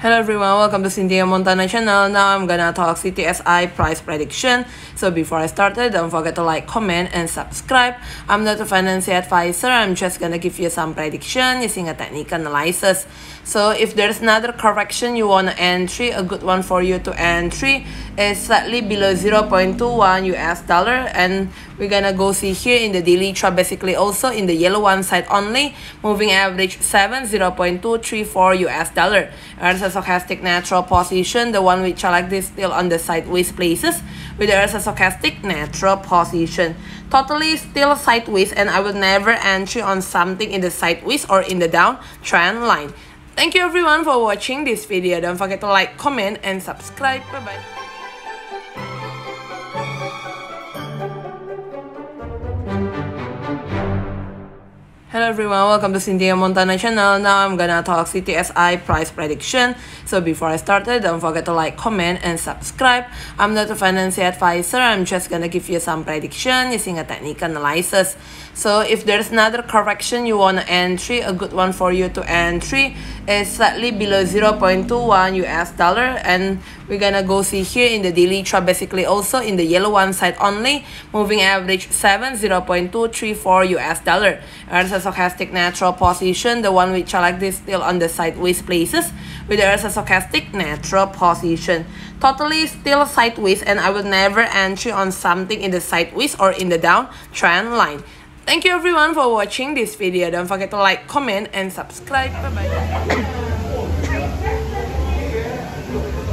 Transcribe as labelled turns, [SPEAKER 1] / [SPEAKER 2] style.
[SPEAKER 1] Hello everyone, welcome to Cynthia Montana channel. Now I'm gonna talk CTSI price prediction. So before I started, don't forget to like, comment, and subscribe. I'm not a financial advisor. I'm just gonna give you some prediction using a technical analysis. So if there's another correction you want to entry, a good one for you to entry is slightly below 0.21 US dollar. And we're gonna go see here in the daily chart, basically also in the yellow one side only, moving average 7, 0.234 US dollar. A stochastic natural position, the one which I like this still on the sideways places, with there's a stochastic natural position. Totally still sideways and I will never entry on something in the sideways or in the down trend line. Thank you everyone for watching this video. Don't forget to like, comment, and subscribe. Bye bye everyone, welcome to Cynthia Montana channel. Now I'm gonna talk CTSI price prediction. So before I started, don't forget to like, comment, and subscribe. I'm not a financial advisor. I'm just gonna give you some prediction using a technical analysis. So if there's another correction you want to entry, a good one for you to entry is slightly below 0.21 US dollar. And we're gonna go see here in the daily chart, basically also in the yellow one side only, moving average 7, 0.234 US dollar. There's a stochastic natural position, the one which I like this still on the sideways places, with there's a stochastic natural position. Totally still sideways and I will never entry on something in the sideways or in the down trend line. Thank you everyone for watching this video. Don't forget to like, comment, and subscribe. Bye bye.
[SPEAKER 2] Hello everyone, welcome to Cynthia Montana channel. Now I'm gonna talk CTSI price prediction. So before I started, don't forget to like, comment, and subscribe. I'm not a financial advisor. I'm just gonna give you some prediction using a technical analysis. So if there's another correction you want to entry, a good one for you to entry is slightly below 0.21 US dollar. There's a stochastic natural position. Totally still sideways and I will never entry on something in the sideways or in the down trend line. Thank you everyone for watching this video. Don't forget to like, comment, and subscribe. Bye